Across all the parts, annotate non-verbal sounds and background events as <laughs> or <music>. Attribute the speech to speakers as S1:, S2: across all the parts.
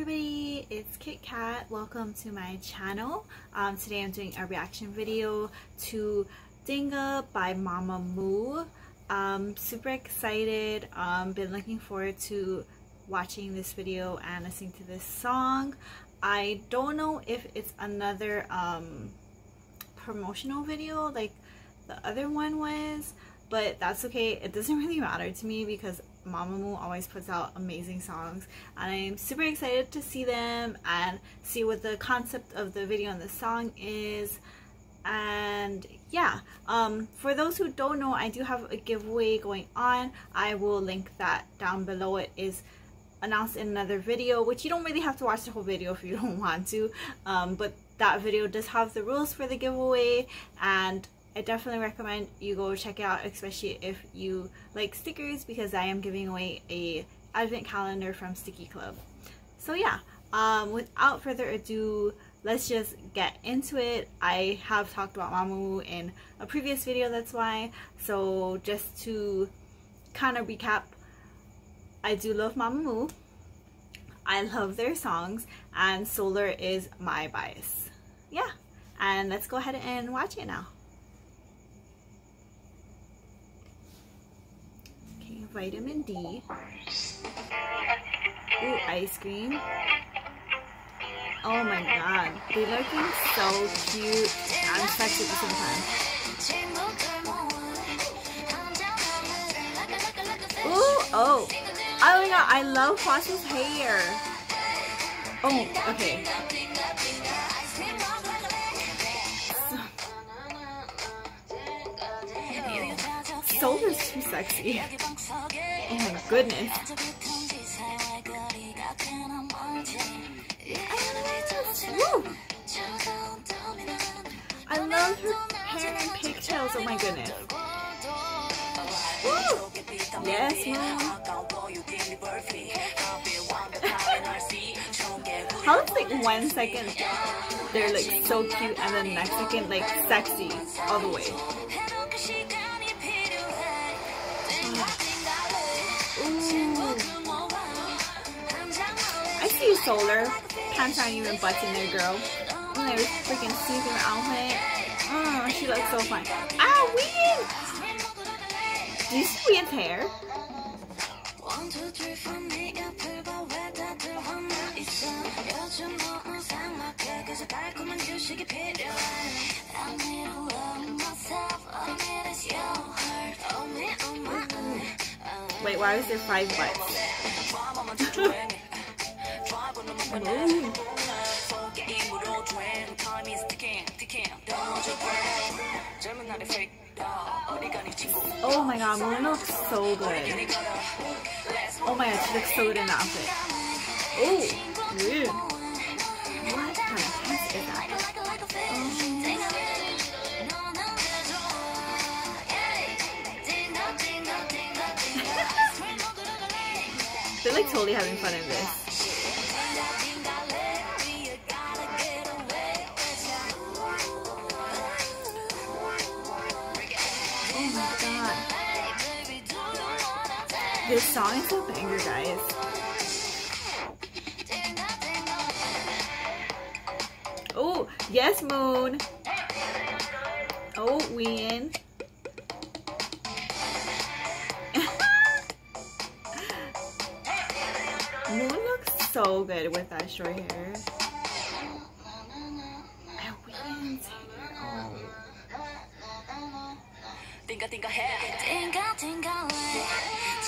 S1: everybody, it's Kit Cat. Welcome to my channel. Um, today I'm doing a reaction video to Dingga by Mamamoo. Um, super excited. Um, been looking forward to watching this video and listening to this song. I don't know if it's another um, promotional video like the other one was, but that's okay. It doesn't <laughs> really matter to me because Mamamoo always puts out amazing songs and I'm super excited to see them and see what the concept of the video and the song is. And yeah um for those who don't know I do have a giveaway going on. I will link that down below. It is announced in another video which you don't really have to watch the whole video if you <laughs> don't want to. Um but that video does have the rules for the giveaway and I definitely recommend you go check it out, especially if you like stickers because I am giving away a advent calendar from Sticky Club. So yeah, um, without further ado, let's just get into it. I have talked about Mamamoo in a previous video, that's why. So just to kind of recap, I do love Mamamoo. I love their songs and Solar is my bias. Yeah, and let's go ahead and watch it now. Vitamin D. Ooh, ice cream. Oh my god. They're looking so cute and sexy at the same time. Ooh, oh. Oh my god, I love Foster's hair. Oh, okay. Solar's too sexy. Oh my goodness. Woo! I love her hair and pigtails. Oh my goodness. Woo! Yes, mom. How it's like one second they're like so cute and then next second like sexy all the way. Solar. Pants aren't even button there, girl. And there's freaking see-through outfit. Oh, she looks so fine. Ah, Win! Do you see Win's hair? Wait, why is there five butts? <laughs> Oh my god, Moon looks so good. Oh my god, she looks so good in that outfit. Oh, weird. What kind of is that? Oh. <laughs> They're like totally having fun in this. This song is a banger, guys. Oh, yes, Moon. Oh, Win. <laughs> Moon looks so good with that short hair. And Win's hair. Oh.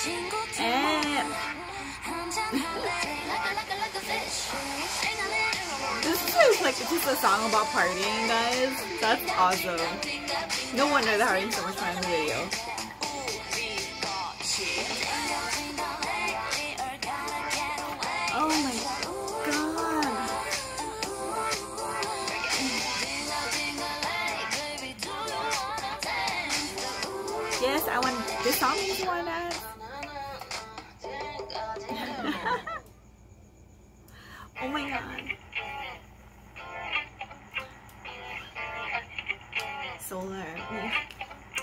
S1: And this is like just a song about partying, guys. That's awesome. No wonder they're having so much fun in the video. Oh my god. Yes, I want this song is one that. Solar,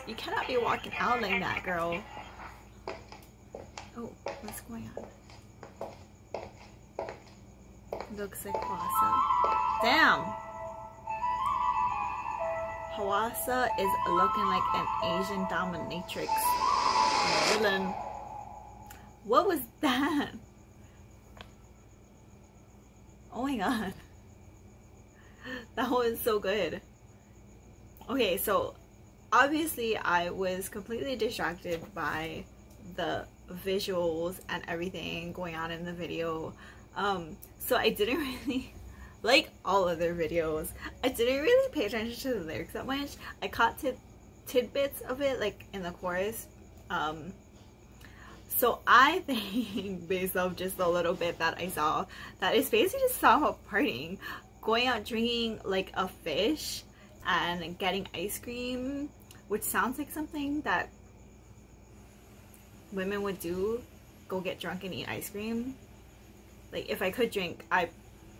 S1: you cannot be walking out like that, girl. Oh, what's going on? looks like Hwasa. Damn! Hwasa is looking like an Asian dominatrix villain. What was that? Oh my god. <laughs> That was so good. Okay, so obviously I was completely distracted by the visuals and everything going on in the video. Um, so I didn't <laughs> really, like all other videos, I didn't really pay attention to the lyrics that much. I caught tid tidbits of it like in the chorus. Um, so I <laughs> think based off just a little bit that I saw, that it's basically just song about partying, going out drinking like a fish and getting ice cream, which sounds like something that women would do, go get drunk and eat ice cream. Like if I could drink, I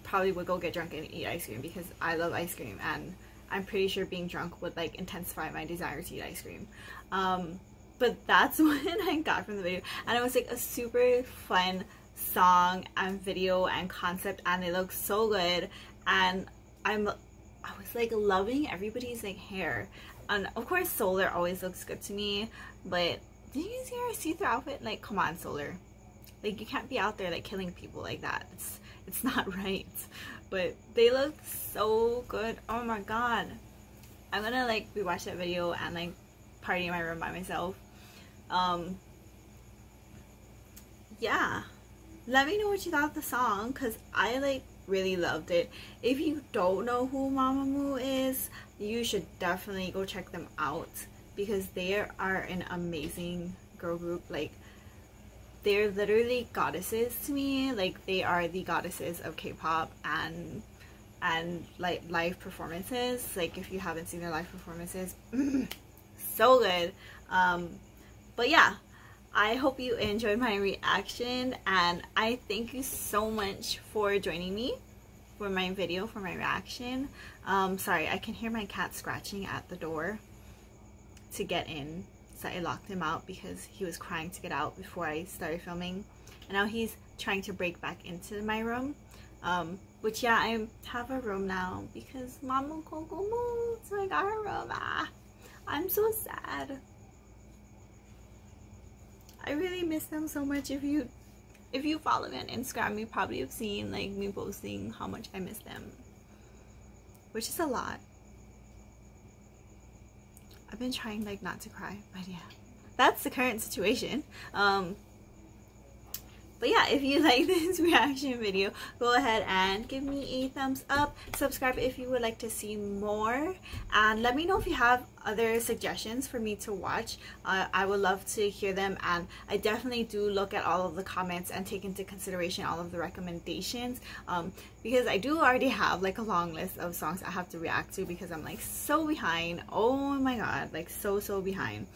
S1: probably would go get drunk and eat ice cream because I love ice cream and I'm pretty sure being drunk would like intensify my desire to eat ice cream. Um, but that's <laughs> what I got from the video and it was like a super fun song and video and concept and it looks so good and I'm I was like loving everybody's like hair. And of course Solar always looks good to me but did you see her see-through outfit? Like come on Solar. Like you can't be out there like killing people like that. It's it's <laughs> not right. But they look so good. Oh my god. I'm gonna like rewatch that video and like party in my room by myself. Um yeah. Let me know what you thought of the song because I like really loved it. If you don't know who Mamamoo is you should definitely go check them out because they are an amazing girl group. Like they're literally goddesses to me. Like they are the goddesses of k-pop and and like live performances. Like if you haven't seen their live performances <clears throat> so good. Um but yeah I hope you enjoyed my reaction and I thank you so much for joining me for my video, for my reaction. Um, sorry, I can hear my cat scratching at the door to get in. So I locked him out because he was crying to get out before I started filming. And now he's trying to break back into my room. Um, which yeah, I have a room now because Mama Coco moved, so I got her room. Ah, I'm so sad. I really miss them so much. If you if you follow me on Instagram, you probably have seen like me posting how much I miss them. Which is a lot. I've been trying like not to cry, but yeah. That's the current situation. Um but yeah, if you <laughs> like this reaction video, go ahead and give me a thumbs up. Subscribe if you would like to see more. And let me know if you have other suggestions for me to watch. Uh, I would love to hear them. And I definitely do look at all of the comments and take into consideration all of the recommendations. Um, because I do already have like a long list of songs I have to react to because I'm like so behind. Oh my god, like so, so behind.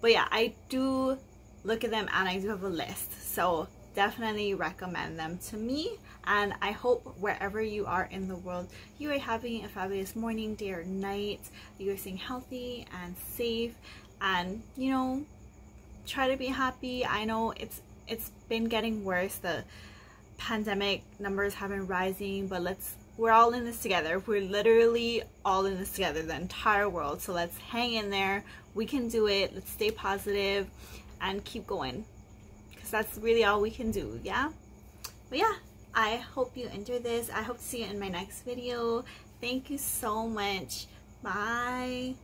S1: But yeah, I do look at them and I do have a list. So definitely recommend them to me and I hope wherever you are in the world you are having a fabulous morning, day or night, you're staying healthy and safe and you know try to be happy. I know it's it's been getting worse. The pandemic numbers have been rising but let's we're all in this together. We're literally all in this together, the entire world. So let's hang in there. We can do it. Let's stay positive and keep going. Because that's really all we can do yeah? But yeah I hope you enjoyed this. I hope to see you in my next video. Thank you so much. Bye